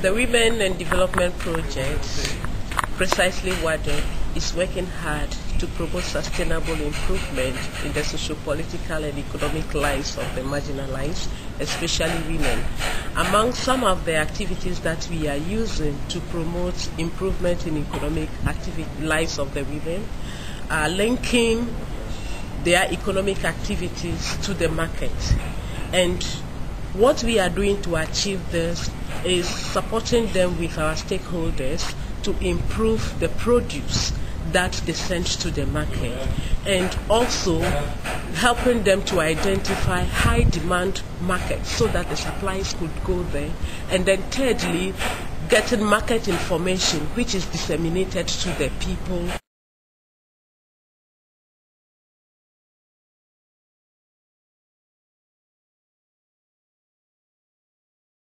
The Women and Development Project, precisely WADEP, uh, is working hard to promote sustainable improvement in the socio-political and economic lives of the marginalized, especially women. Among some of the activities that we are using to promote improvement in economic lives of the women are linking their economic activities to the market. And what we are doing to achieve this is supporting them with our stakeholders to improve the produce that they send to the market and also helping them to identify high demand markets so that the supplies could go there. And then thirdly getting market information which is disseminated to the people